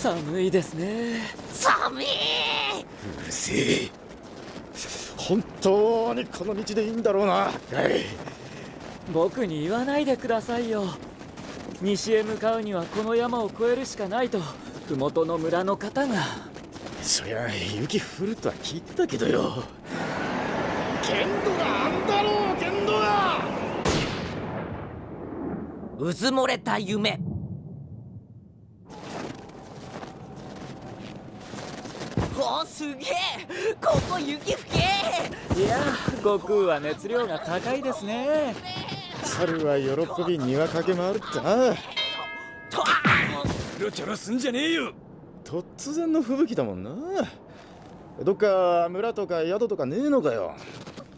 寒いですね。寒い。うるせえ。本当にこの道でいいんだろうな。僕に言わないでくださいよ。西へ向かうにはこの山を越えるしかないと麓の村の方が。そりゃ雪降るとは聞いてたけどよ。剣道があんだろう剣道が。うずもれた夢おすげえここ雪吹けいや悟空は熱量が高いですね。猿は喜び庭かけ回るってなとうろちょろすんじゃねえよ突然の吹雪だもんな。どっか村とか宿とかねえのかよ。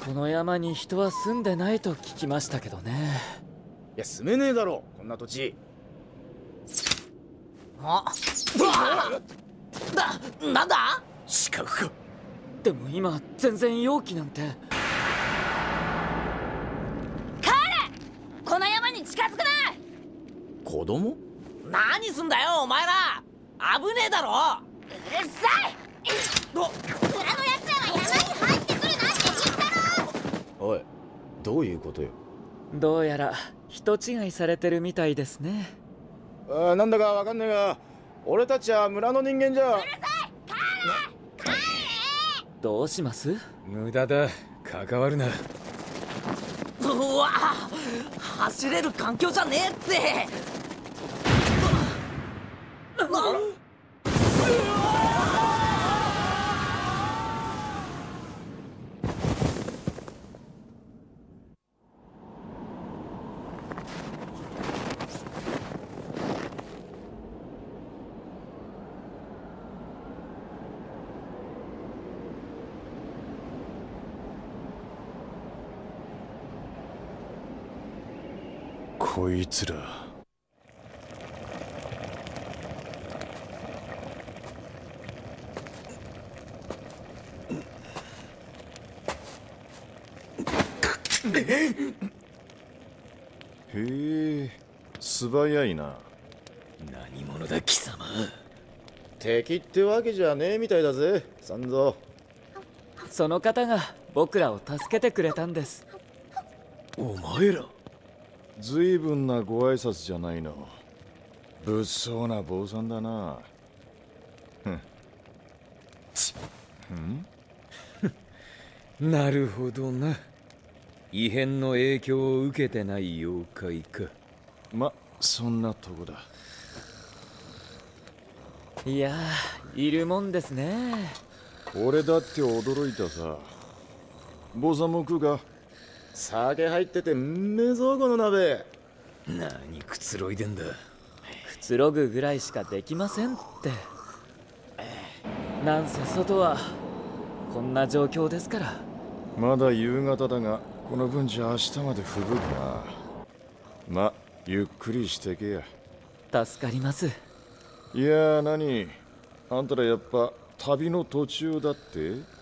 この山に人は住んでないと聞きましたけどね。いや住めねえだろこんな土地。あうわだなんだ？四角か。でも今全然容器なんて。この山に近づくな！子供？何すんだよお前ら！危ねえだろ！うるさい！お村のやつらは山に入ってくるなって言ったろ！おいどういうことよ？どうやら人違いされてるみたいですね。あなんだかわかんねえが。俺たちは村の人間じゃどうします？無駄だ。関わるな。うわ走れる環境じゃねえってこいつら。へえ素早いな。何者だ貴様。敵ってわけじゃねえみたいだぜ三蔵。その方が僕らを助けてくれたんです。お前ら随分なご挨拶じゃないの。物騒な坊さんだな。なるほどな。異変の影響を受けてない妖怪か。まそんなとこだ。いやーいるもんですね。俺だって驚いたさ。坊さんも食うか？酒入っててんめぞこの鍋。何くつろいでんだ。くつろぐぐらいしかできませんって。なんせ外はこんな状況ですから。まだ夕方だがこの分じゃ明日まで吹雪くな。まゆっくりしてけや。助かります。いや何？あんたらやっぱ旅の途中だって？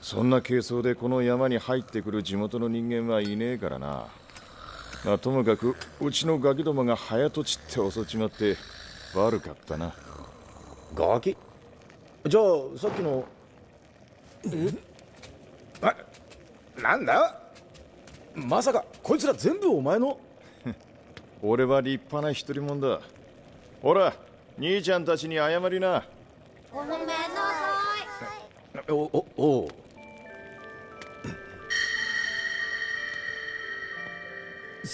そんな軽装でこの山に入ってくる地元の人間はいねえからな。まあともかくうちのガキどもが早とちって襲っちまって悪かったな。ガキ？じゃあさっきのえ？あなんだ？まさかこいつら全部お前の？俺は立派な一人者だ。ほら兄ちゃんたちに謝りな。ごめんなさおおお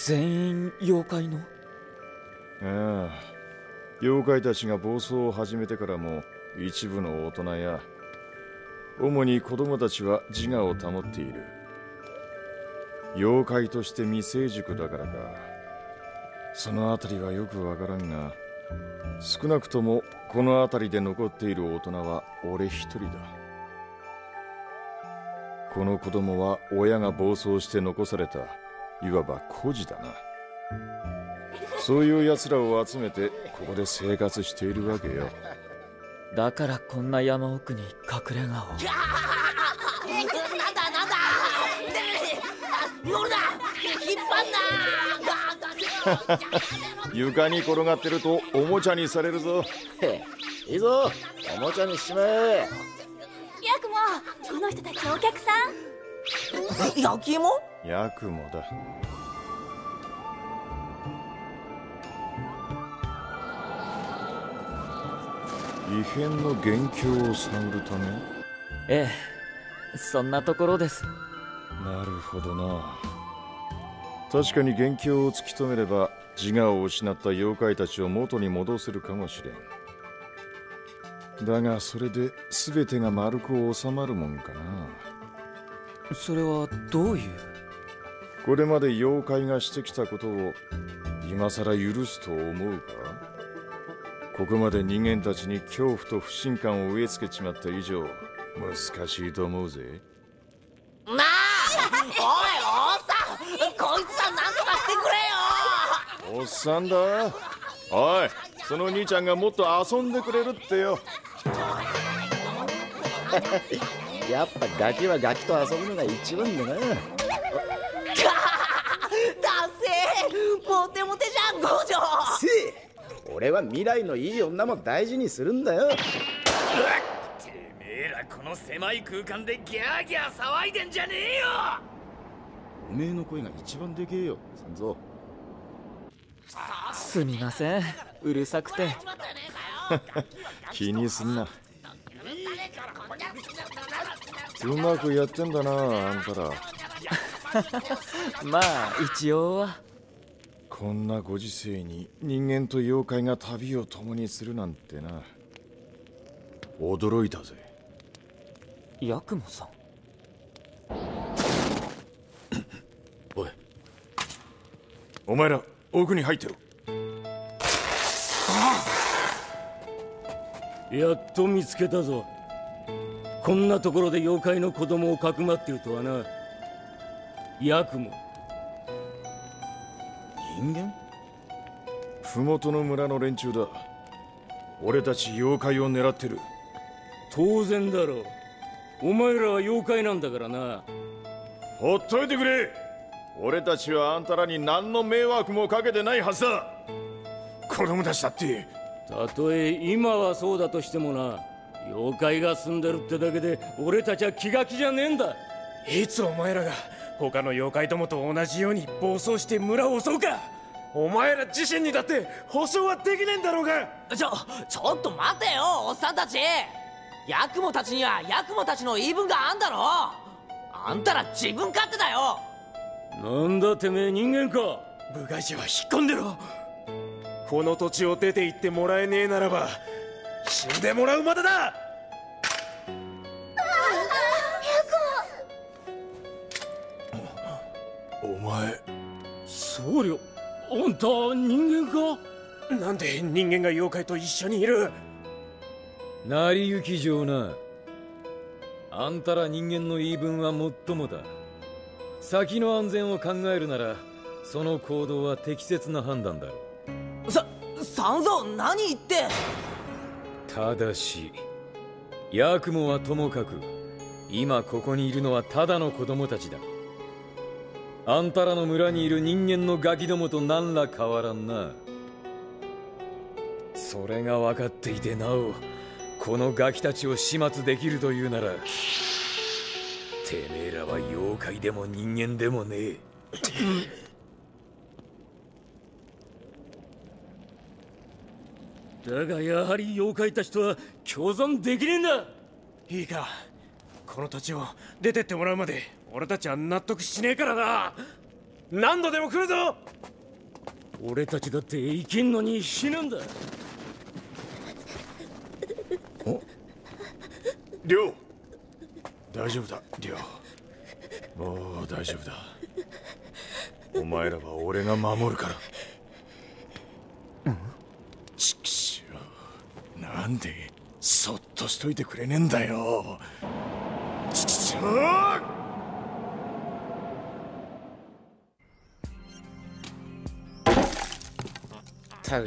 全員妖怪の？ああ妖怪たちが暴走を始めてからも一部の大人や主に子供たちは自我を保っている。妖怪として未成熟だからか。そのあたりはよくわからんが少なくともこの辺りで残っている大人は俺一人だ。この子供は親が暴走して残された。いわば孤児だな。そういう奴らを集めてここで生活しているわけよ。だからこんな山奥に隠れ家を。なんだなんだ。夜だ。引っ張んな床に転がってるとおもちゃにされるぞ。へいいぞ。おもちゃにしちまえ。ヤクモこの人たちお客さん？焼き芋？ヤクモだ。異変の元凶を探るため？ええそんなところです。なるほどな。確かに元凶を突き止めれば自我を失った妖怪たちを元に戻せるかもしれん。だがそれで全てが丸く収まるもんかなそれはどういう？これまで妖怪がしてきたことを今さら許すと思うか？ここまで人間たちに恐怖と不信感を植え付けちまった以上難しいと思うぜ。なあおいおっさん。こいつさんなんとかしてくれよ。おっさんだ。おいその兄ちゃんがもっと遊んでくれるってよやっぱガキはガキと遊ぶのが一番だな。だせモテモテじゃん五条！せえ。俺は未来のいい女も大事にするんだよ。てめえらこの狭い空間でギャーギャー騒いでんじゃねえよ！おめえの声が一番でけえよ三蔵。すみません。うるさくて。気にすんなうまくやってんだなあんたら。まあ一応は。こんなご時世に人間と妖怪が旅を共にするなんてな。驚いたぜ。ヤクモさん。おい。お前ら奥に入ってろ。やっと見つけたぞこんなところで妖怪の子供をかくまってるとはな。ヤクモ。人間？麓の村の連中だ。俺たち妖怪を狙ってる。当然だろう。お前らは妖怪なんだからな。ほっといてくれ。俺たちはあんたらに何の迷惑もかけてないはずだ。子供たちだって。たとえ今はそうだとしてもな妖怪が住んでるってだけで俺たちは気が気じゃねえんだ。いつお前らが他の妖怪どもと同じように暴走して村を襲うか。お前ら自身にだって保証はできねえんだろうが。ちょちょっと待てよおっさんたち。ヤクモたちにはヤクモたちの言い分があんだろ。あんたら自分勝手だよ。なんだてめえ人間か。部外者は引っ込んでろ。この土地を出て行ってもらえねえならば死んでもらうまでだ。お前僧侶あんた人間かなんで人間が妖怪と一緒にいる？成り行き上なあんたら人間の言い分はもっともだ。先の安全を考えるならその行動は適切な判断だろう。さ三蔵何言って？ただしヤクモはともかく今ここにいるのはただの子供たちだ。あんたらの村にいる人間のガキどもと何ら変わらんな。それが分かっていてなおこのガキたちを始末できるというならてめえらは妖怪でも人間でもねえ。だがやはり妖怪たちとは共存できねえんだ。いいか。この土地を出てってもらうまで俺たちは納得しねえからな。何度でも来るぞ。俺たちだって生きんのに死ぬんだ。りょう。大丈夫だりょう。もう大丈夫だ。お前らは俺が守るからちくしょうなんでそっとしといてくれねえんだよ。ちくしょうったく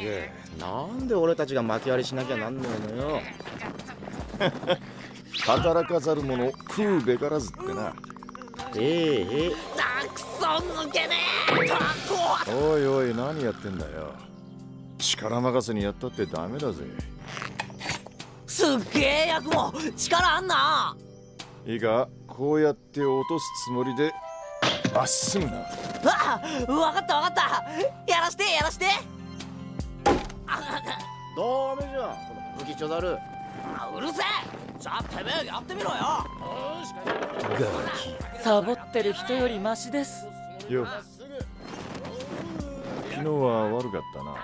なんで俺たちが巻き割りしなきゃなんねえのよ。働かざる者食うべからずってな。ええええ。あくそ抜けねえおいおい何やってんだよ。力任せにやったってダメだぜすっげえ役も力あんな。いいかこうやって落とすつもりでまっすぐな。あわかったわかった。やらしてやらして。ダメじゃん。この武器ちょだる。あうるせえ。じゃあてめえやってみろよ。サボってる人よりマシです。よ昨日は悪かったな。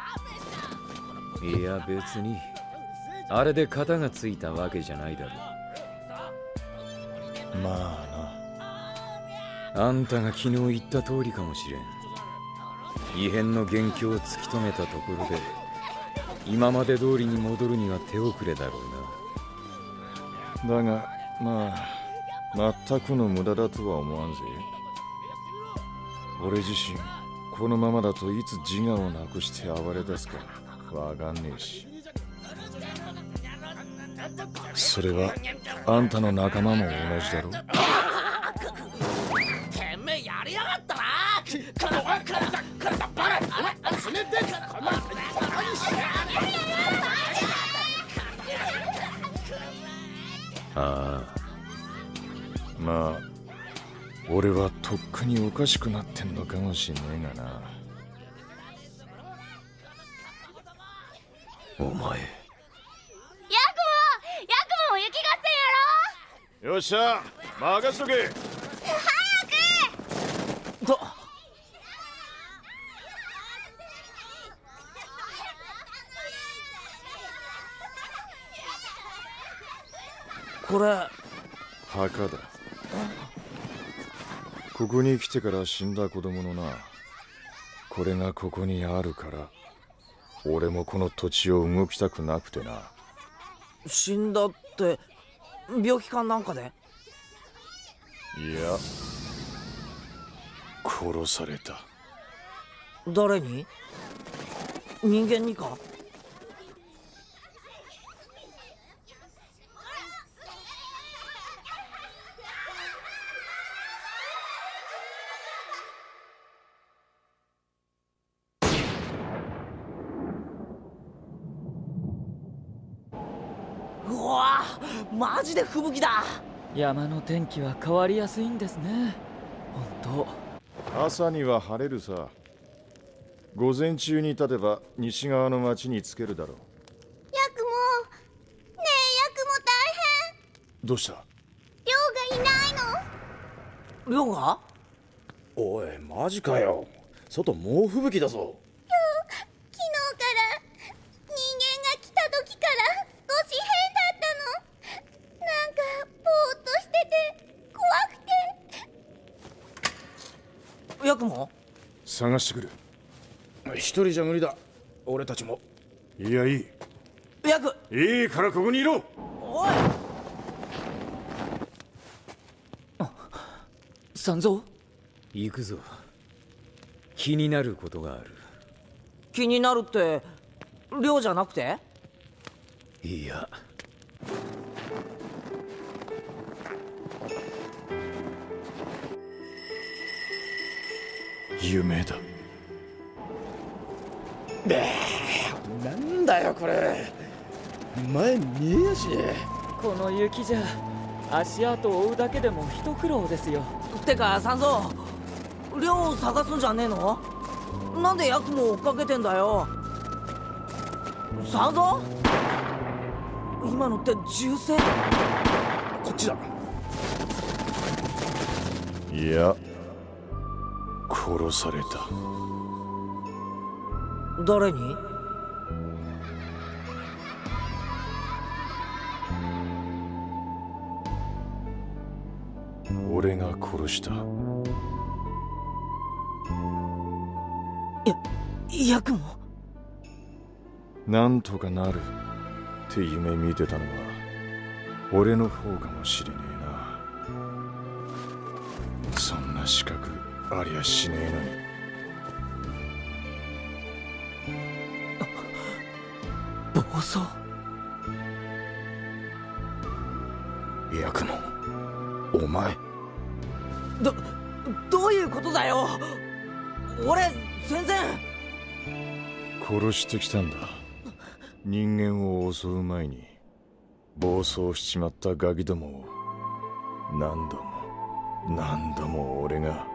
いや別にあれで型がついたわけじゃないだろまああんたが昨日言った通りかもしれん。異変の元凶を突き止めたところで今まで通りに戻るには手遅れだろうなな。だがまあ全くの無駄だとは思わんぜ。俺自身このままだといつ自我をなくして暴れ出すかわかんねえしそれはあんたの仲間も同じだろてめえやりやがったな！くらくらくらバレ冷てあまあ俺はとっくにおかしくなってんのかもしんねえがな。お前ヤクモヤクモ雪合戦やろよっしゃ任しとけ。と。これ。墓だ。ここに来てから死んだ子供のな。これがここにあるから俺もこの土地を動きたくなくてな。死んだって病気かなんかで？いや。殺された。誰に？人間にかうわマジで吹雪だ。山の天気は変わりやすいんですね。本朝には晴れるさ。午前中に立てば西側の町につけるだろう。ヤクモねえヤクモ大変。どうした？亮がいないの？亮が？おいマジかよ。外猛吹雪だぞ昨日から人間が来た時から少し変だったのなんかぼーっとしてて怖くてヤクモ探してくる。一人じゃ無理だ。俺たちも。いやいい。ヤクいいからここにいろ。おい。三蔵？行くぞ。気になることがある。気になるって亮じゃなくて？いや夢だ。なんだよこれ。前見えやし。ねこの雪じゃ足跡を追うだけでも一苦労ですよ。てか三蔵亮を探すんじゃねえの？なんでヤクモ追っかけてんだよ。三蔵？今のって銃声？こっちだ。いや殺された。誰に？俺が殺した。ヤクモなんとかなるって夢見てたのは俺の方かもしれねえな。そんな資格ありゃしねえのに暴走ヤクモお前。だどういうことだよ。俺全然。殺してきたんだ。人間を襲う前に暴走しちまったガキどもを何度も何度も俺が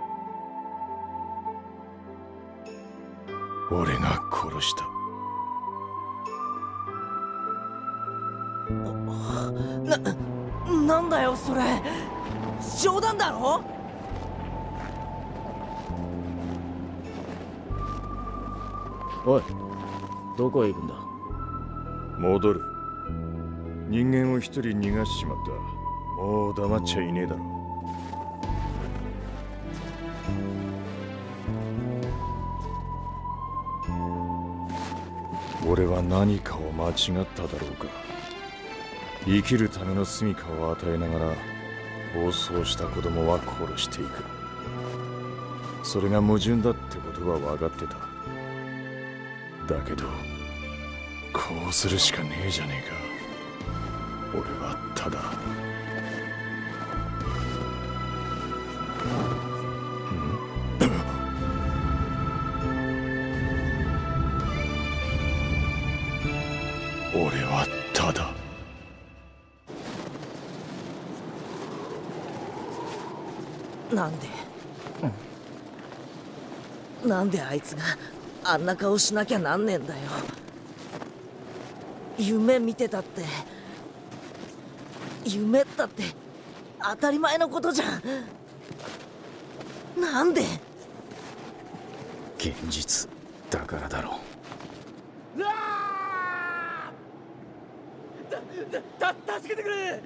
俺が殺した。ななんだよそれ。冗談だろ？おいどこへ行くんだ？戻る。人間を一人逃がしちまった。もう黙っちゃいねえだろ俺は何かを間違っただろうか。生きるための住処を与えながら暴走した子供は殺していく。それが矛盾だってことは分かってた。だけどこうするしかねえじゃねえか。俺はただなんで、なんであいつがあんな顔しなきゃなんねえんだよ。夢見てたって。夢だって当たり前のことじゃん。なんで。現実だからだろう。だだ助けてくれ！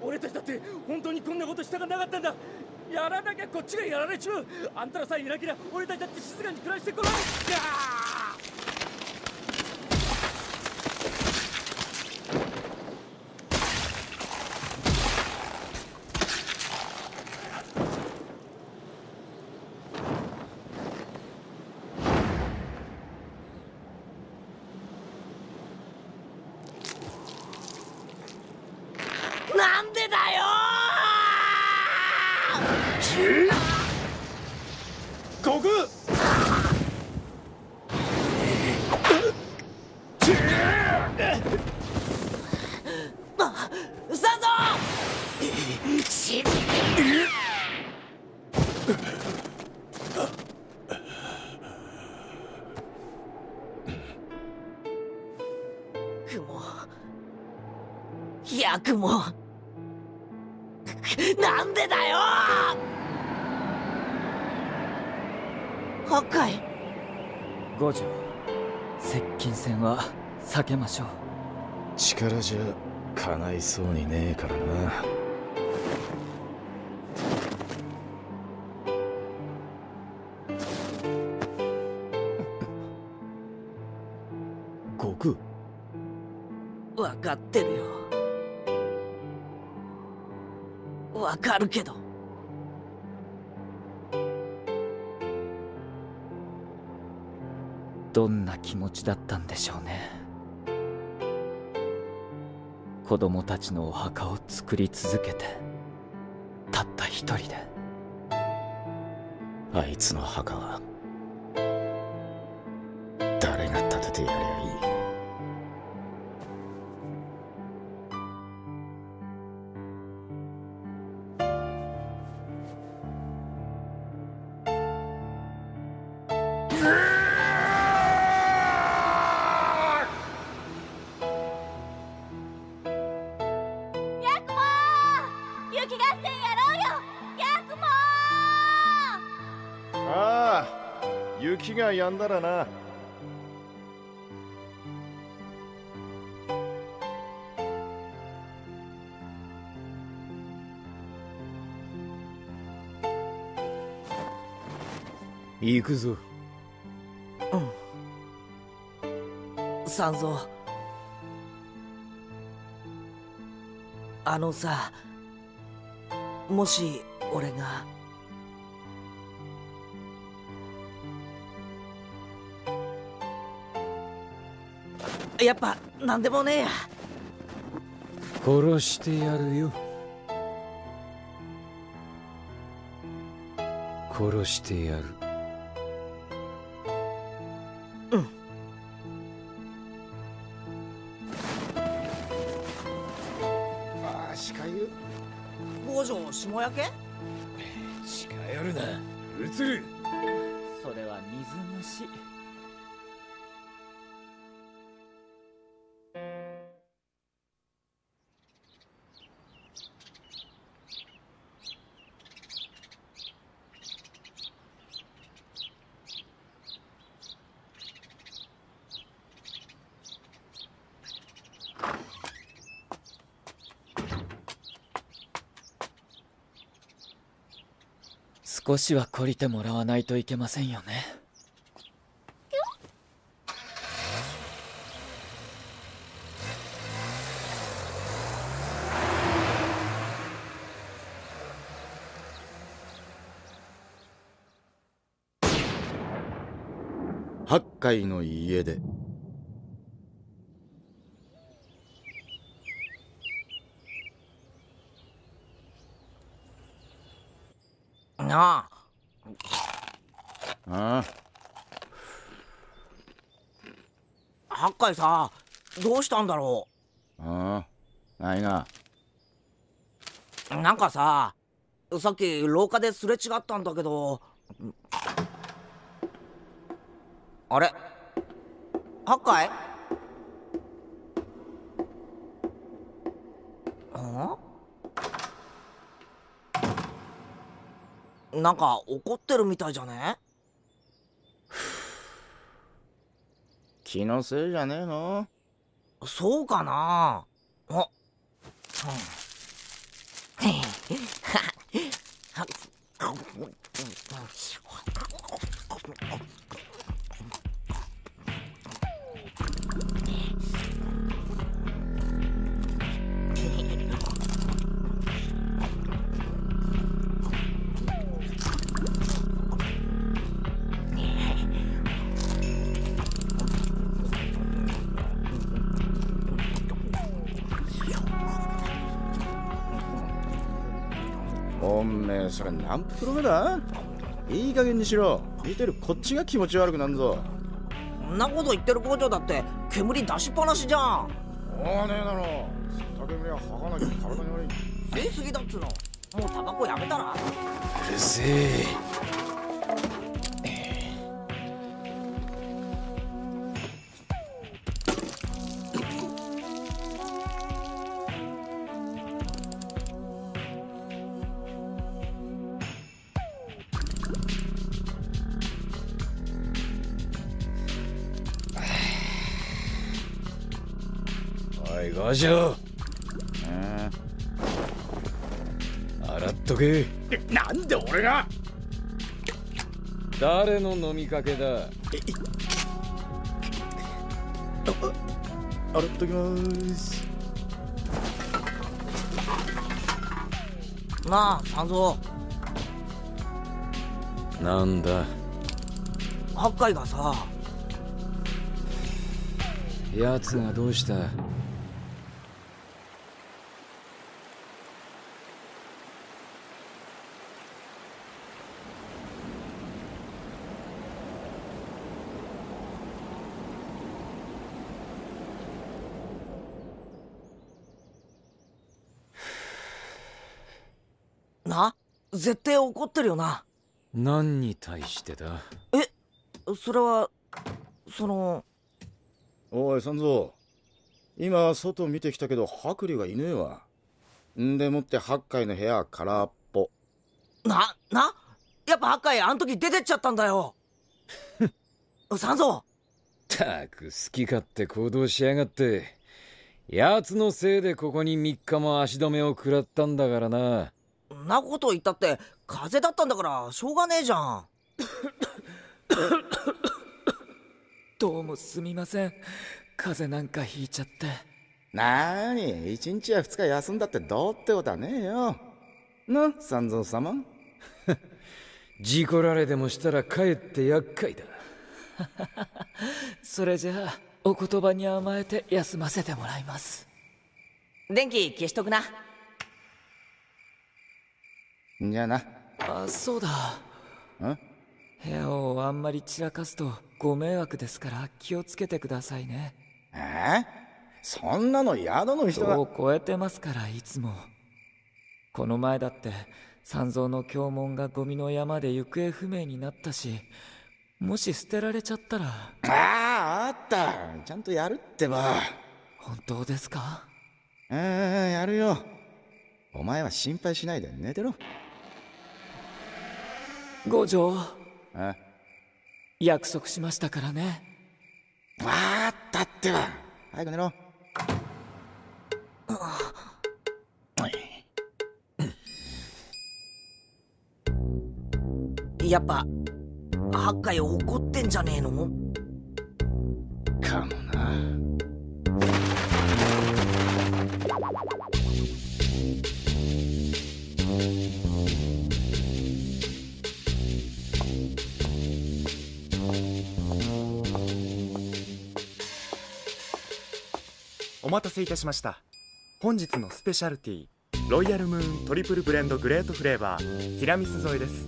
俺たちだって本当にこんなことしたかなかったんだやらなきゃこっちがやられちまう。あんたらさえいなけりゃ俺たちだって静かに暮らしてこないヤクモなんでだよ！破壊五条。接近戦は避けましょう。力じゃ叶いそうにねえからな子供たちのお墓を作り続けてたった一人で。あいつの墓は雪が止んだらな行くぞ三蔵あのさもし俺がやっぱ何でもねえや。殺してやるよ。殺してやる。少しは懲りてもらわないといけませんよね。八海の家で。な。ああ八海さどうしたんだろあああないがうなんかささっき廊下ですれ違ったんだけど。あれ？八海んなんか怒ってるみたいじゃね？気のせいじゃねえの？そうかな？あ、おめ それ何袋目だ？いい加減にしろ。見てるこっちが気持ち悪くなんぞ。そんなこと言ってる工場だって煙出しっぱなしじゃん。おねえだろ。吸った煙は吐かなきゃ体に悪い。吸いすぎだっつうの。もうタバコやめたら？うるせえおい五条洗っとけ。なんで俺が？誰の飲みかけだ？洗っときます。なあ三蔵。なんだ？八海がさ。奴がどうしたな絶対怒ってるよな。何に対してだ？それはそのおい三蔵今外見てきたけど白龍がいねえわ。んでもって八海の部屋は空っぽ。なな？やっぱ八海あん時出てっちゃったんだよ。三蔵たく好き勝手行動しやがって。奴のせいでここに3日も足止めを食らったんだからなんなこと言ったって風邪だったんだからしょうがねえじゃん。どうもすみません。風邪なんかひいちゃって。なーに一日や二日休んだってどうってことはねえよ。な三蔵様？事故られでもしたらかえって厄介だ。それじゃあお言葉に甘えて休ませてもらいます。電気消しとくなじゃあな。あそうだ。部屋をあんまり散らかすとご迷惑ですから気をつけてくださいね。え？そんなの宿の人が。人を超えてますからいつも。この前だって三蔵の経文がゴミの山で行方不明になったしもし捨てられちゃったら。あああった。ちゃんとやるってば。本当ですか？うんやるよ。お前は心配しないで寝てろ五条。あ約束しましたからね。わかったってば早く寝ろ。やっぱ八海怒ってんじゃねえの？かもな待たせいたしました。本日のスペシャルティーロイヤルムーントリプルブレンドグレートフレーバーティラミス添えです。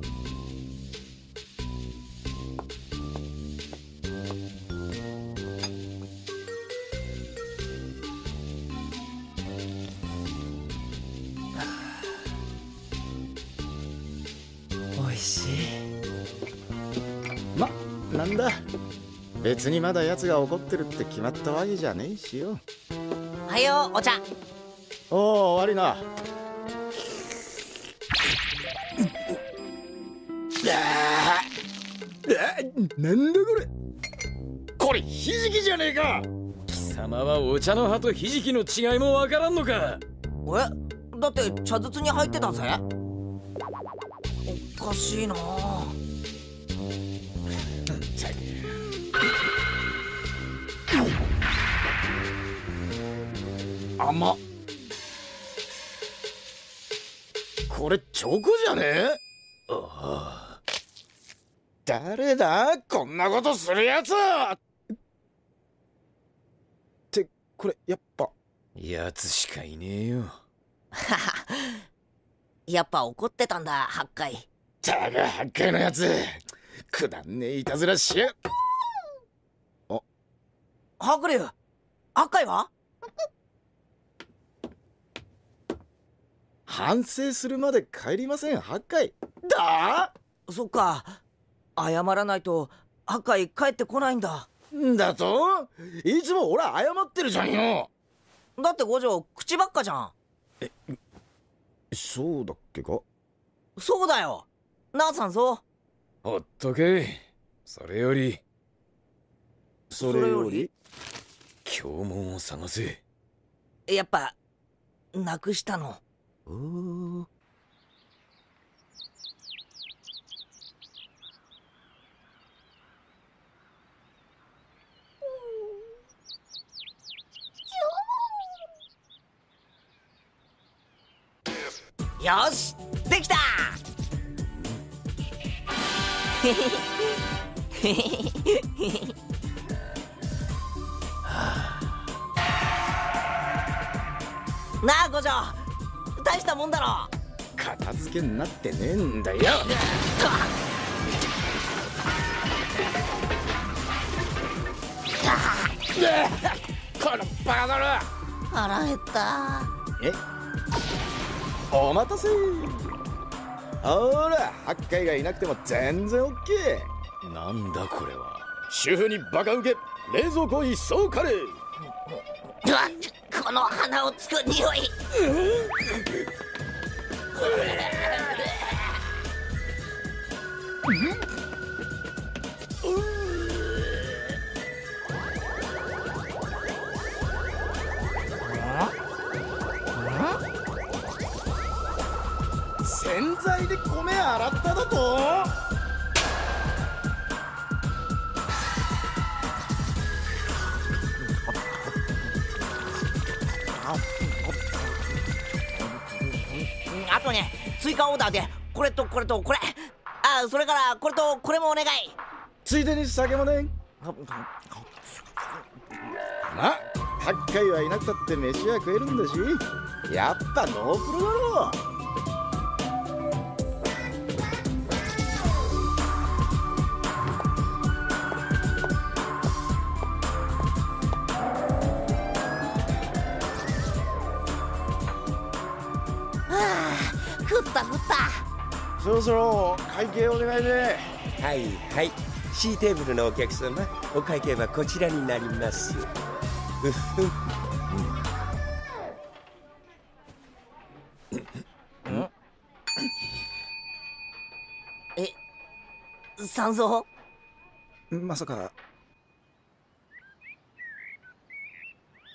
美味しい。まなんだ？別にまだ奴が怒ってるって決まったわけじゃねえしよはいよお茶。おお終わりな。なんだこれ。これひじきじゃねえか。貴様はお茶の葉とひじきの違いもわからんのか。えだって茶筒に入ってたぜ。おかしいな甘っ。これチョコじゃね？え誰だ？こんなことするやつ！ってこれやっぱ。やつしかいねえよ。やっぱ怒ってたんだ八海。たが八回のやつ。くだんねえいたずらしや。白龍八海は？反省するまで帰りません八回だ？そっか。謝らないと八海帰ってこないんだ。んだといつも俺謝ってるじゃんよ。だって五条口ばっかじゃん。そうだっけか？そうだよ。なあさんぞ。ほっとけ。それより。それより？経文を探せ。やっぱなくしたのう。ーよしできた。なあ五条。大したもんだろ。片付けになってねえんだよ。このバカだろ腹減った。え？お待たせ。ほら八回がいなくても全然オッケー。なんだこれは。主婦にバカ受け冷蔵庫一掃カレー この鼻をつく匂い。洗剤で米洗っただととね追加オーダーでこれとこれとこれ。あそれからこれとこれもお願い。ついでに酒もねま八回はいなくたって飯は食えるんだし。やっぱノープロだろろそろ会計お願いね。はいはい。C テーブルのお客様お会計はこちらになります。うふん。え三蔵？まさか。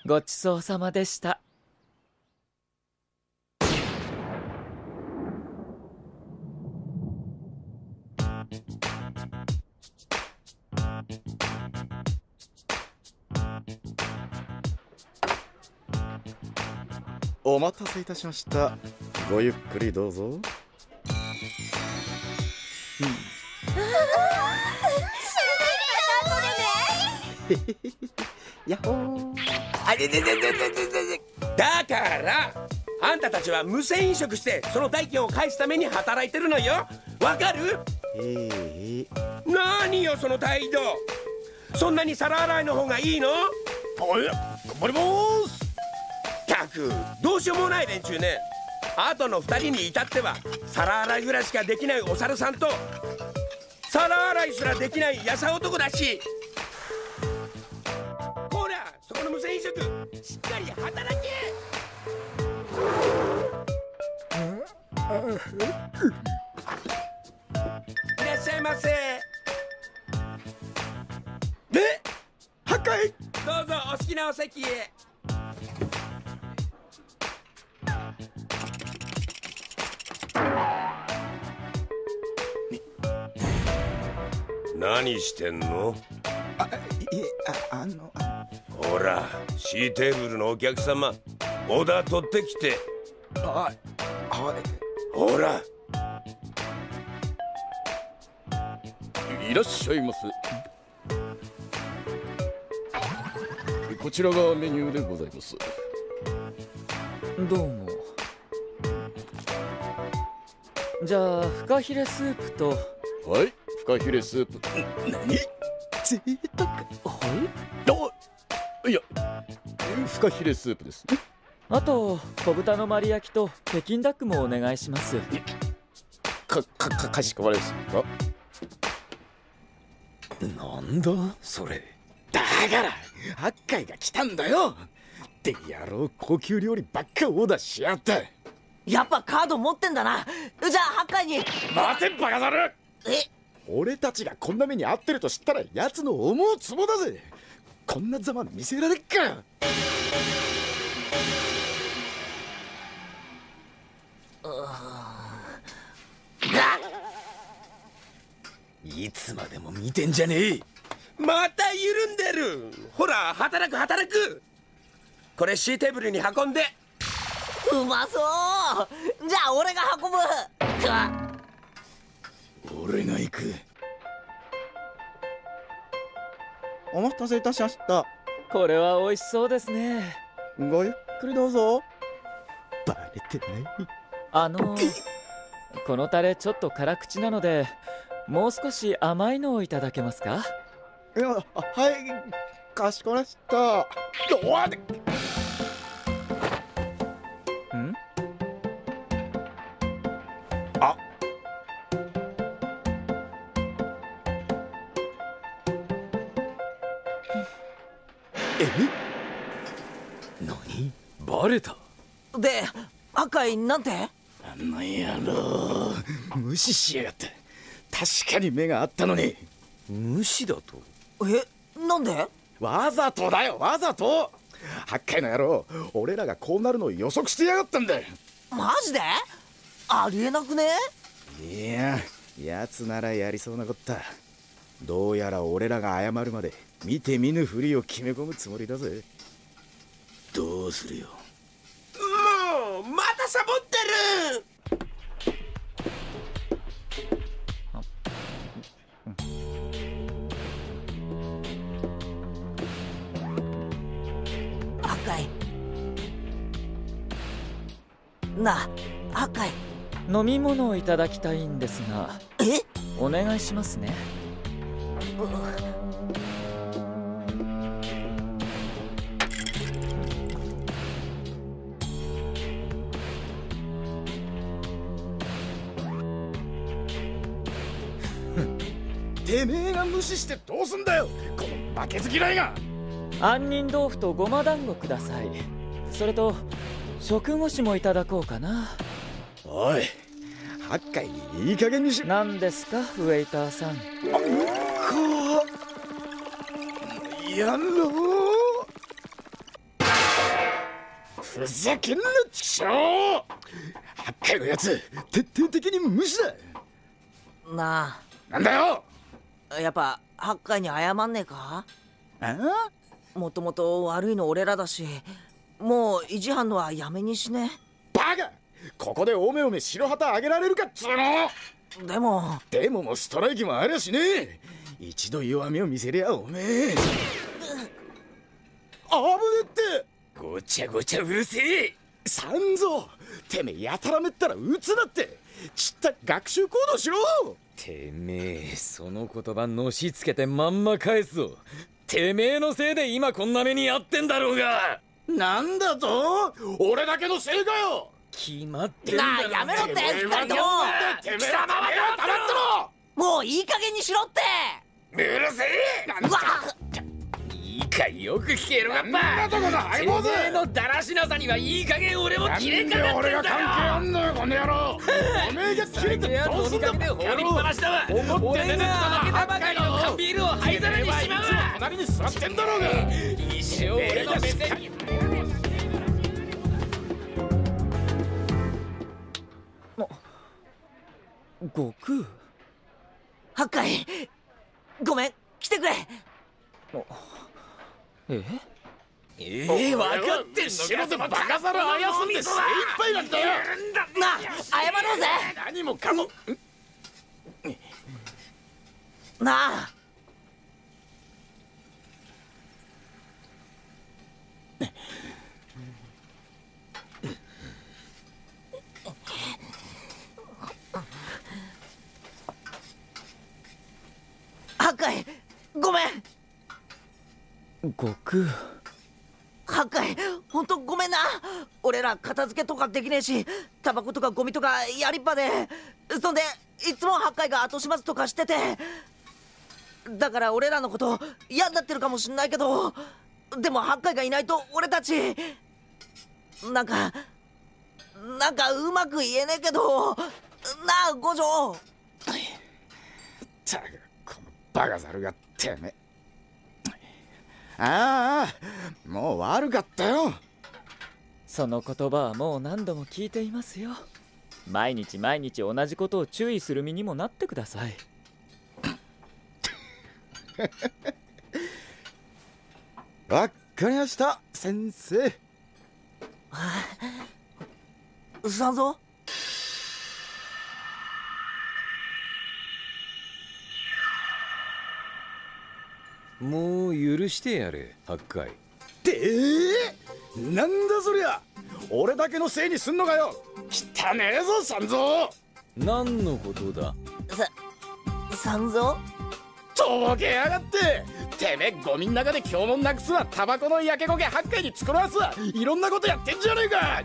ごちそうさまでしたお待たせいたしました。ごゆっくりどうぞ、うん、やっほあれでででででだからあんたたちは無線飲食してその代金を返すために働いてるのよ。わかる？ええー、何よその態度。そんなに皿洗いの方がいいの？あれもりす。ったく。どうしようもない連中ね。あとの2人に至っては皿洗いぐらいしかできないお猿さんと皿洗いすらできないやさ男だし。ほらそこの無銭飲食しっかり働け。いらっしゃいませ。で破壊どうぞお好きなお席へしてんの？あいえああのあほら C テーブルのお客様オーダー取ってきて。はい。ほら。いらっしゃいます。こちらがメニューでございます。どうも。じゃあフカヒレスープとはいフカヒレスープ。何贅沢あいやフカヒレスープです。ねあと小豚の丸焼きと北京ダックもお願いします。かかかかしこまりましたなんだそれ？だから八海が来たんだよ！って野郎高級料理ばっかオーダーしやがったやっぱカード持ってんだな！じゃあ八回に！待てバカザルえ？俺たちがこんな目に遭ってると知ったら奴の思うツボだぜ。こんなざま見せられっか。いつまでも見てんじゃねえ。また緩んでる。ほら働く働く。これ C テーブルに運んで。うまそう。じゃあ俺が運ぶ。か俺が行く。お待たせいたしました。これは美味しそうですね。ごゆっくりどうぞ。バレてない？あのこのタレちょっと辛口なのでもう少し甘いのをいただけますか？いやあはいかしこまりましたバレた？で八回なんて？あの野郎。無視しやがった確かに目があったのに。無視だと？えなんで？わざとだよ。わざと。八海の野郎俺らがこうなるのを予測してやがったんだマジで？ありえなくね？いや奴ならやりそうなこった。どうやら俺らが謝るまで見て見ぬふりを決め込むつもりだぜ。どうするよなあ八回飲み物をいただきたいんですがえ？お願いしますね。てめえが無視してどうすんだよこの負けず嫌いが。杏仁豆腐とごま団子ください。それと食後酒もいただこうかな。おい八回いい加減にし何ですかウェイターさん。こうやろう。ふざけんなちくしょう八回のやつ徹底的に無視だ。ななんだよ。あやっぱ八海に謝んねえか？あもともと悪いの俺らだしもう意地張んのはやめにしね。バカ！ここでおめおめ白旗あげられるかっつうの！でも。でももストライキもありゃしねえ！一度弱みを見せりゃおめえ！あぶねって！ごちゃごちゃうるせえ！三蔵！てめえやたらめったら撃つなって！ちった学習行動しろ！てめえその言葉のしつけてまんま返すぞ。てめえのせいで今こんな目に遭ってんだろうがなんだと？俺だけのせいかよ！決まってんだろ。なあやめろって。二人とも。はてめえはてめえは黙ってろ。もういい加減にしろって。うるせえ！うわいいかよく聞けろがなんだとこの相棒てめえぜのだらしなさにはいい加減俺も切れでかかってんだ。よ俺が関係あんのよこの野郎。おめえが切れてどうすんだ。放りっぱなしだわ。怒って俺ねえが開けたばかりの缶ビールを灰皿にしまうわ。隣に座ってんだろうが一生俺の目線に。悟空。八海ごめん来てくれ。え？ええ分かってんの白でバカ皿あやす精一杯なんだよ。な。あ謝ろうぜ。何もかも。なあ八海ごめん。悟空。八海ほんとごめんな。俺ら片付けとかできねえしタバコとかゴミとかやりっぱで。そんでいつも八海が後始末とかしてて。だから俺らのこと嫌になってるかもしんないけどでも八海がいないと俺たちなんかなんかうまく言えねえけどなあ五条。ったくこのバカ猿がてめえ。ああもう悪かったよ。その言葉はもう何度も聞いていますよ。毎日毎日同じことを注意する身にもなってください わかりました先生。三蔵もう許してやれ八海。でえなんだそりゃ。俺だけのせいにすんのかよ。汚ねえぞ三蔵何のことだ？さ三蔵とぼけやがって。てめえゴミん中で今日もなくすわ。タバコの焼け焦げ八回に作らすわ。いろんなことやってんじゃねえか。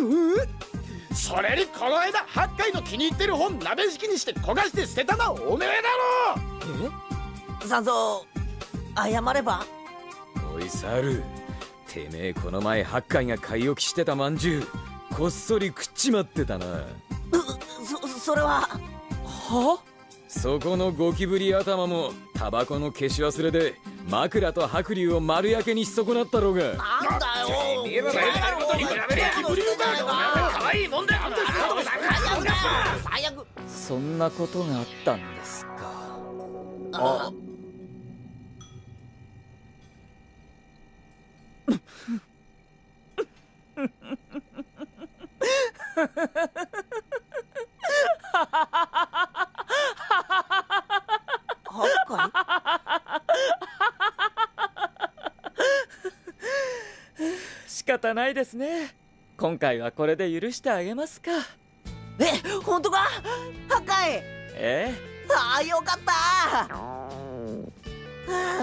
うそれにこの間八回の気に入ってる本鍋敷きにして焦がして捨てたのはおめえだろ。三蔵謝れば？おい猿。てめえこの前八海が買い置きしてたまんじゅう。こっそり食っちまってたな。そそれは。は？そこのゴキブリ頭もタバコの消し忘れで枕と白龍を丸焼けにし損なったろうが。なんだよてめえらがやることに比べりゃゴキブリだよ可愛いもんだよ最悪そんなことがあったんですかあ八回 仕方ないですね。今回はこれで許してあげますか。え本当か？八回え？ああよかった。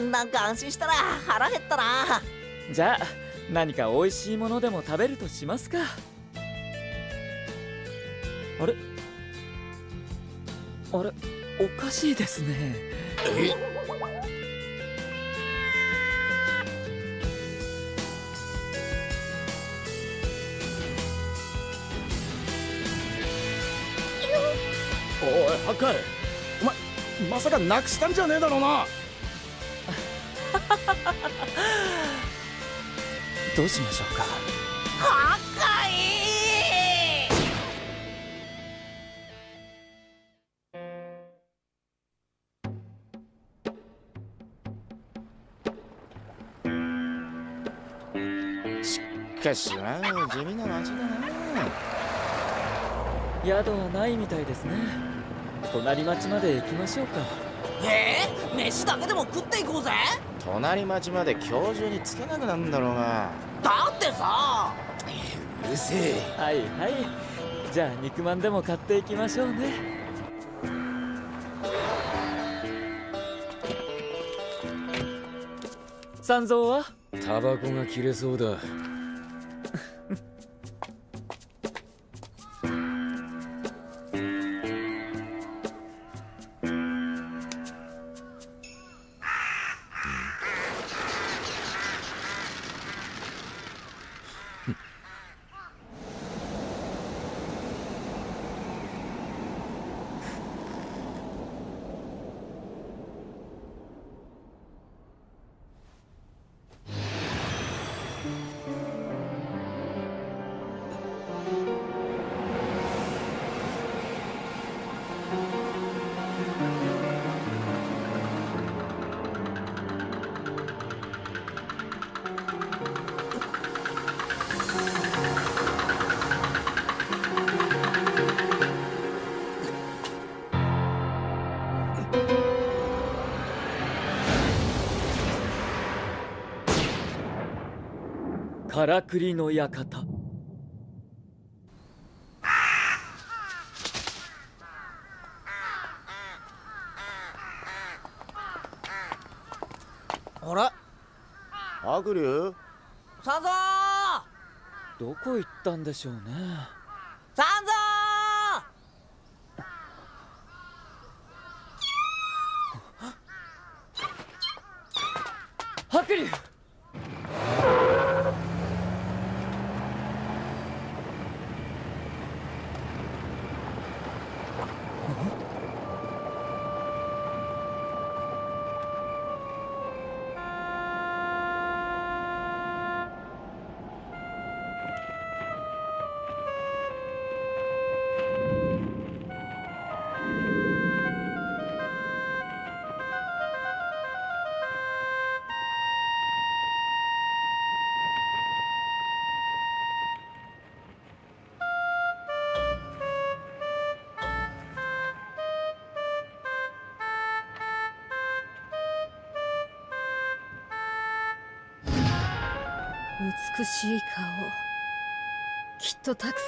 なんか安心したら腹減ったな。えじゃあ何か美味しいものでも食べるとしますか。あれ？あれ？おかしいですね。えおいハッカイお前まさかなくしたんじゃねえだろうな。どうしましょうか？はっかしな。地味な街だな。宿はないみたいですね。隣町まで行きましょうか。えー、飯だけでも食っていこうぜ？隣町まで今日中に着けなくなんだろうが。だってさ。うるせえ。はいはい。じゃあ肉まんでも買っていきましょうね。三蔵は？タバコが切れそうだからくりの館。あれ？どこ行ったんでしょうね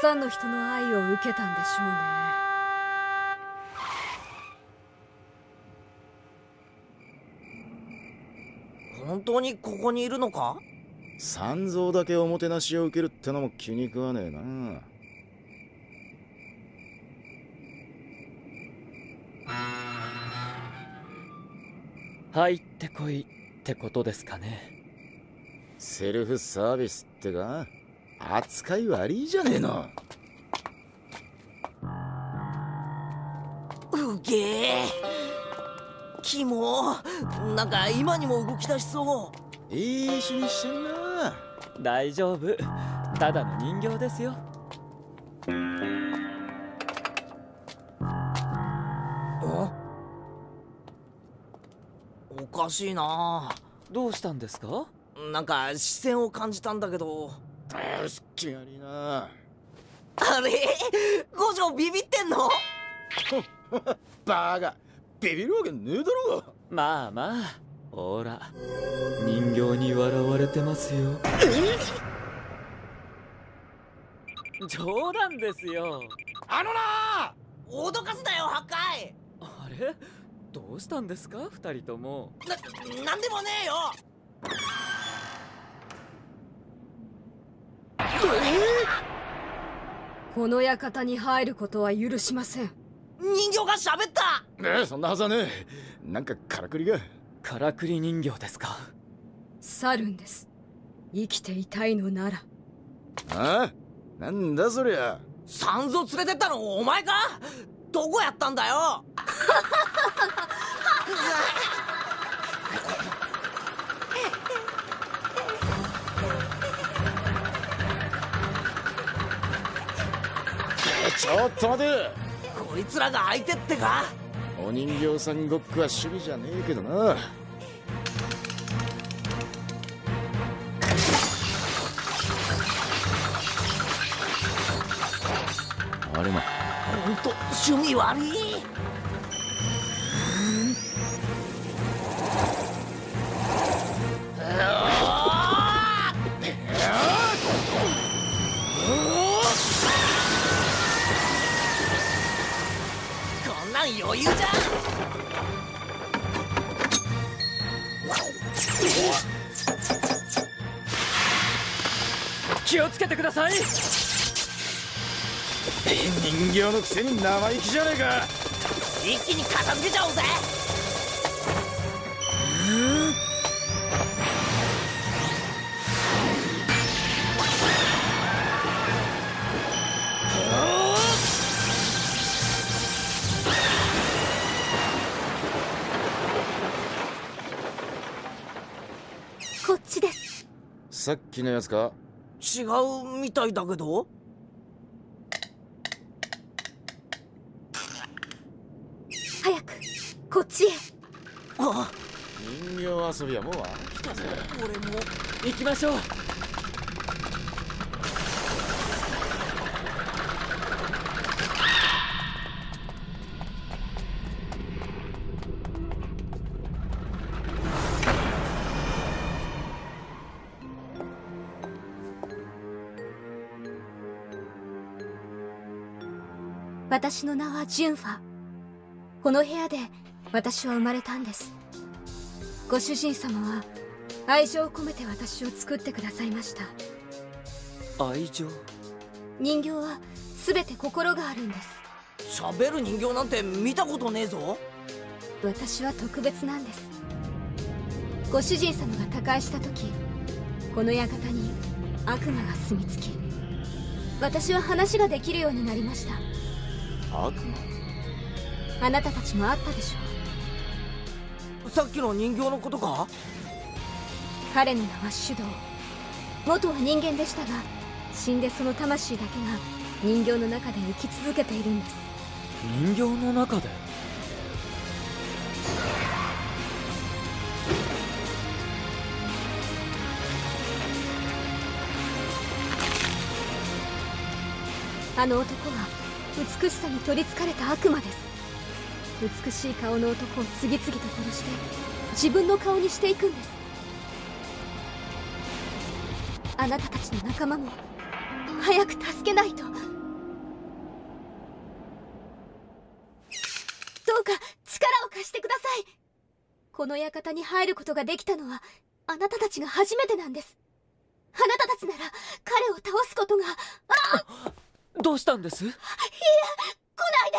さんの人の愛を受けたんでしょうね。本当にここにいるのか？三蔵だけおもてなしを受けるってのも気に食わねえな。入ってこいってことですかね。セルフサービスってか？扱い悪いじゃねえの。うげえ。キモ。なんか今にも動き出しそう。いい趣味してんな。大丈夫。ただの人形ですよ。お？かしいな。どうしたんですか？なんか視線を感じたんだけどすっきがりいな。あれ？五条ビビってんの？バーガビビるわけねえだろうが。まあまあ。ほら。人形に笑われてますよ。冗談ですよ。あのな！脅かすなよ八海あれ？どうしたんですか？二人とも。ななんでもねえよこの館に入ることは許しません。人形が喋った！ねえそんなはずはねえ。なんかからくりが。からくり人形ですか？去るんです。生きていたいのなら。あ？なんだそりゃ。三蔵連れてったの？お前か？どこやったんだよ？ちょっと待てこいつらが相手ってか？お人形さんごっこは趣味じゃねえけどな。あれまほんと趣味悪い？余裕じゃん。気をつけてください。人形のくせに生意気じゃねえか。一気に片付けちゃおうぜさっきのやつか？違うみたいだけど？早くこっちへ。あ。人形遊びはもう飽きたぜ。俺も行きましょう私の名はジュンファ。この部屋で私は生まれたんです。ご主人様は愛情を込めて私を作ってくださいました。愛情？人形は全て心があるんです。喋る人形なんて見たことねえぞ。私は特別なんです。ご主人様が他界した時この館に悪魔が住み着き私は話ができるようになりました悪魔？あなたたちもあったでしょさっきの人形のことか？彼の名は手動。元は人間でしたが死んでその魂だけが人形の中で生き続けているんです。人形の中で？あの男は美しさに取りつかれた悪魔です。美しい顔の男を次々と殺して自分の顔にしていくんです。あなたたちの仲間も早く助けないと。どうか力を貸してください。この館に入ることができたのはあなたたちが初めてなんです。あなたたちなら彼を倒すことがあっ！どうしたんです？いえ来ないで。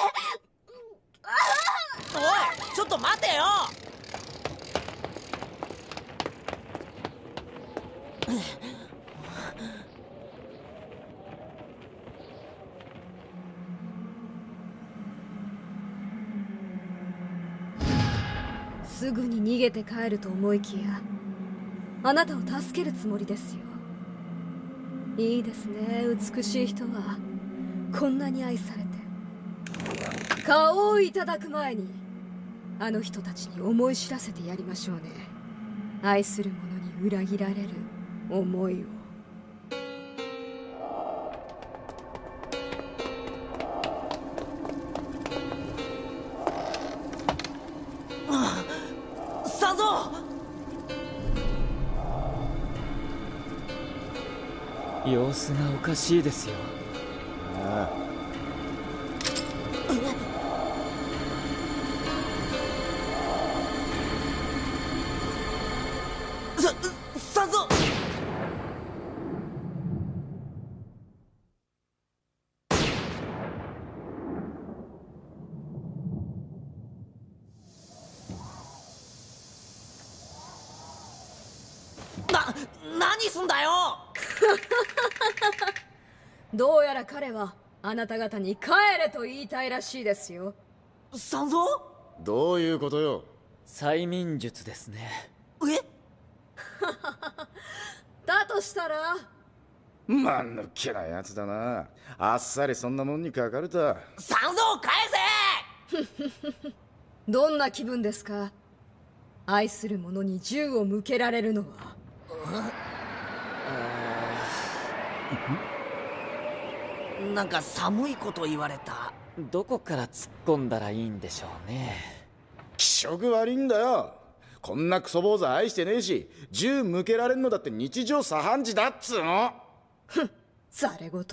おいちょっと待てよ。すぐに逃げて帰ると思いきやあなたを助けるつもりですよ。いいですね美しい人はこんなに愛されて。顔をいただく前にあの人たちに思い知らせてやりましょうね。愛する者に裏切られる思いを。様子がおかしいですよなた方に帰れと言いたいらしいですよ。三蔵？どういうことよ？催眠術ですね。え？だとしたら？まんぬっけなやつだな。あっさりそんなもんにかかると三蔵返せ！どんな気分ですか？愛する者に銃を向けられるのはなんか寒いこと言われた。どこから突っ込んだらいいんでしょうね。気色悪いんだよ。こんなクソ坊主愛してねえし銃向けられんのだって日常茶飯事だっつうの。ざれ言。ハ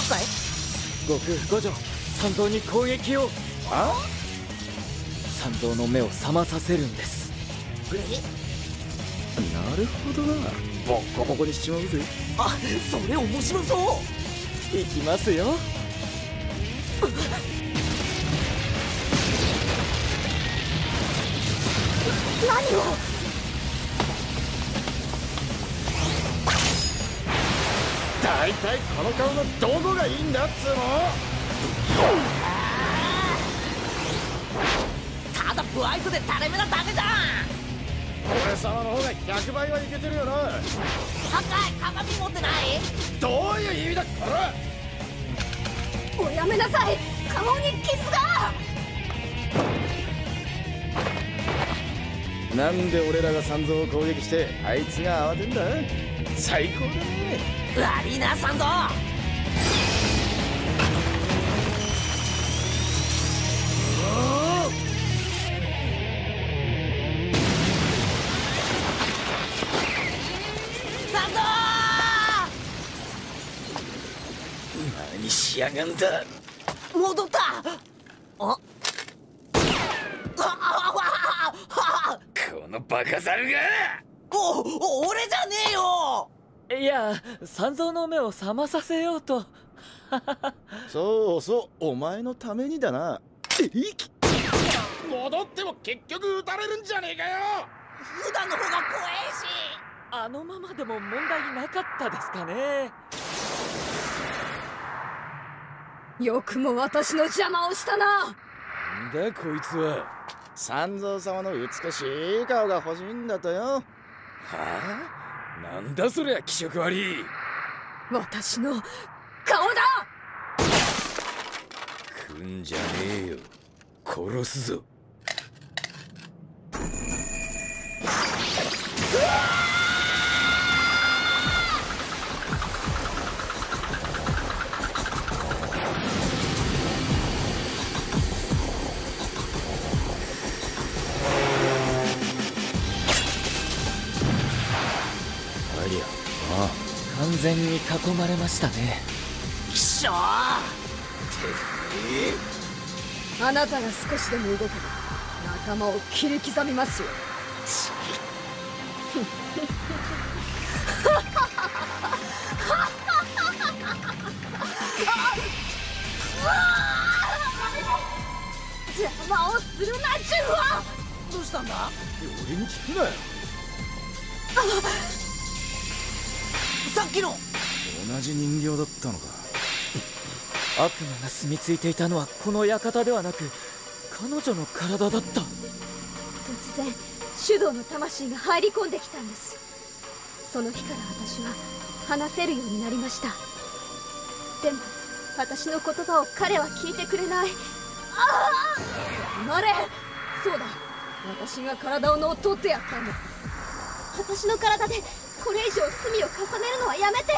ッカイ悟空五条三蔵に攻撃を。あ？三蔵の目を覚まさせるんですなるほどな。ボッコボコにしちまうぜ。あそれ面白そう。いきますよ。何を？大体この顔のどこがいいんだっつうの。ただ不愛想で垂れ目なだけじゃん俺様の方が100倍はいけてるよな。ハッカイ鏡持ってない？どういう意味だこら。おやめなさい。顔に傷が。なんで俺らが三蔵を攻撃してあいつが慌てんだ？最高だね。悪いな三蔵何しやがんだ戻った。あ。このバカザルが。おお俺じゃねえよ。いや三蔵の目を覚まさせようと。そうそうお前のためにだな。戻っても結局撃たれるんじゃねえかよ。普段の方が怖えし。あのままでも問題なかったですかねよくも私の邪魔をしたな。なんだこいつは。三蔵様の美しい顔が欲しいんだとよ。はあ？なんだそりゃ気色悪い。私の顔だ！来んじゃねえよ。殺すぞ。あ完全に囲まれましたね。きしょーあなたが少しでも動けば仲間を切り刻みますよ。邪魔をするなジュワどうしたんだ？俺に聞くなよさっきの。同じ人形だったのか。悪魔が住み着いていたのはこの館ではなく彼女の体だった。突然手動の魂が入り込んできたんです。その日から私は話せるようになりました。でも私の言葉を彼は聞いてくれない。ああ黙れ。そうだ。私が体を乗っ取ってやったんだ。私の体でこれ以上罪を重ねるのはやめて。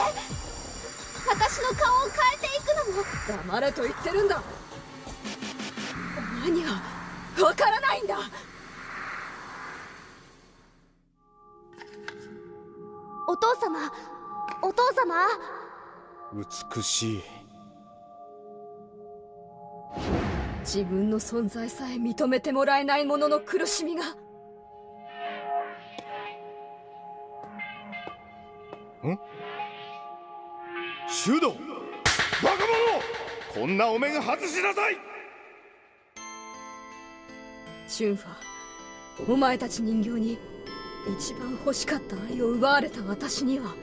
私の顔を変えていくのも黙れと言ってるんだ。お前にはわからないんだ。お父様お父様。美しい。自分の存在さえ認めてもらえないものの苦しみがシュドバカ者！こんなお面外しなさい！ジュンファお前たち人形に一番欲しかった愛を奪われた私には。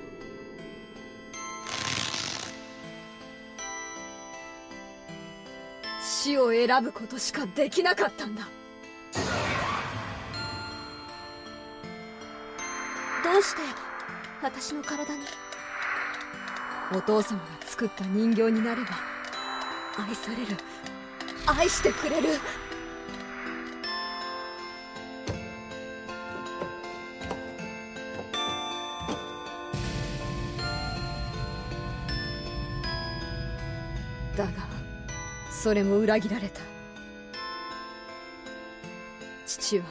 死を選ぶことしかできなかったんだ。どうして？私の体に。お父様が作った人形になれば愛される愛してくれる。だがそれも裏切られた。父は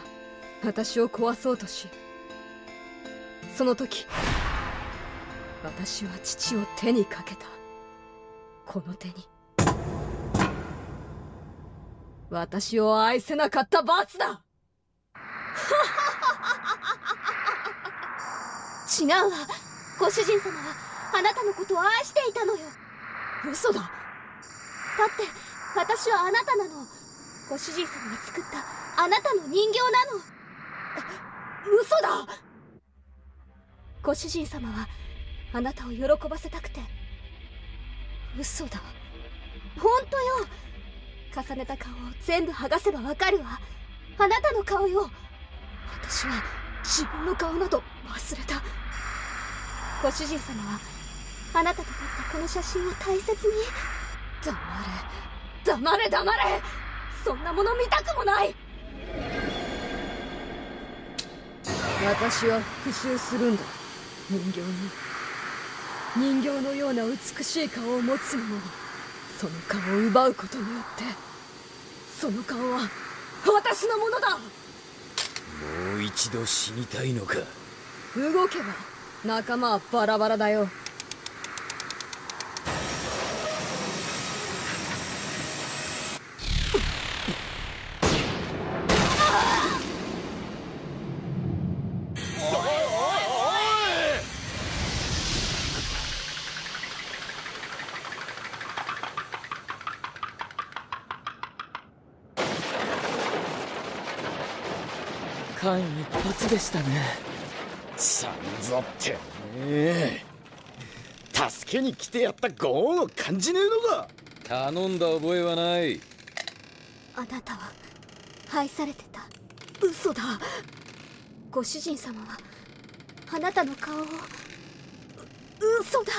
私を壊そうとしその時私は父を手にかけた。この手に。私を愛せなかった罰だ。違うわ。ご主人様はあなたのことを愛していたのよ。嘘だ。だって私はあなたなの。ご主人様が作ったあなたの人形なの。嘘だ。ご主人様はあなたを喜ばせたくて。嘘だ。本当よ。重ねた顔を全部剥がせばわかるわ。あなたの顔よ。私は自分の顔など忘れた。ご主人様はあなたと撮ったこの写真を大切に。黙れ。黙れ黙れ。そんなもの見たくもない。私は復讐するんだ。人形に。人形のような美しい顔を持つ者にその顔を奪うことによってその顔は私のものだ。もう一度死にたいのか。動けば仲間はバラバラだよ間一髪でしたね。さんぞってねえ。助けに来てやったご恩を感じねえのか。頼んだ覚えはない。あなたは愛されてた。嘘だ。ご主人様はあなたの顔を。う嘘だ。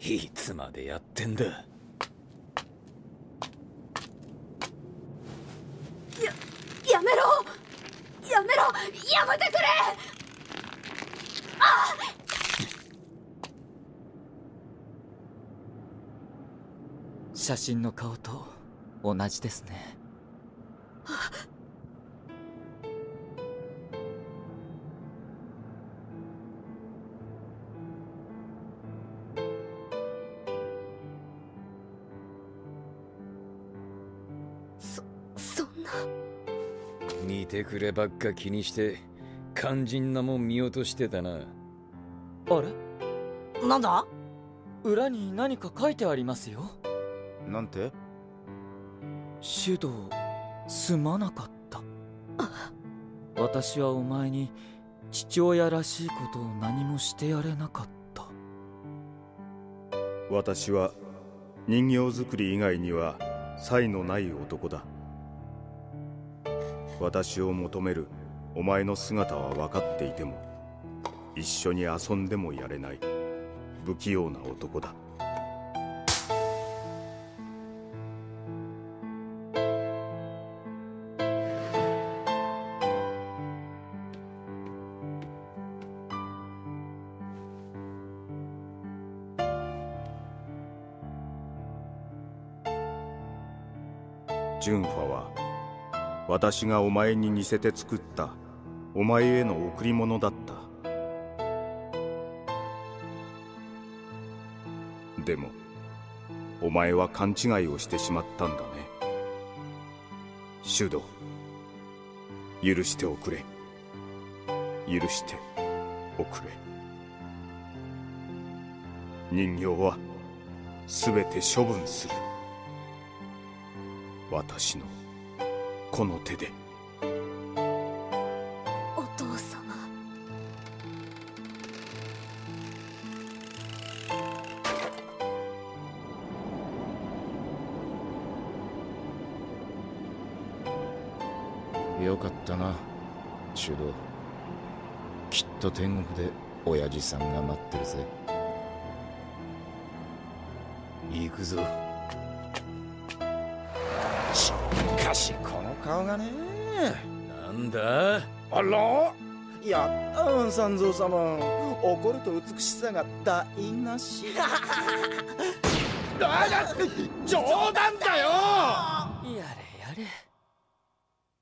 いつまでやってんだややめろやめろやめてくれ！あ写真の顔と同じですね。くればっか気にして肝心なもん見落としてたな。あれ？なんだ？裏に何か書いてありますよ。なんて？手動すまなかった。私はお前に父親らしいことを何もしてやれなかった。私は人形作り以外には才のない男だ私を求める。お前の姿は分かっていても一緒に遊んでもやれない。不器用な男だ。私がお前に似せて作った。お前への贈り物だった。でもお前は勘違いをしてしまったんだね。シュド許しておくれ。許しておくれ。人形は全て処分する。私の。この手で。お父様。よかったな主導きっと天国で親父さんが待ってるぜ。行くぞしこの顔がね。なんだ？あら？やったわ三蔵様。怒ると美しさが台無し。あ冗談だよ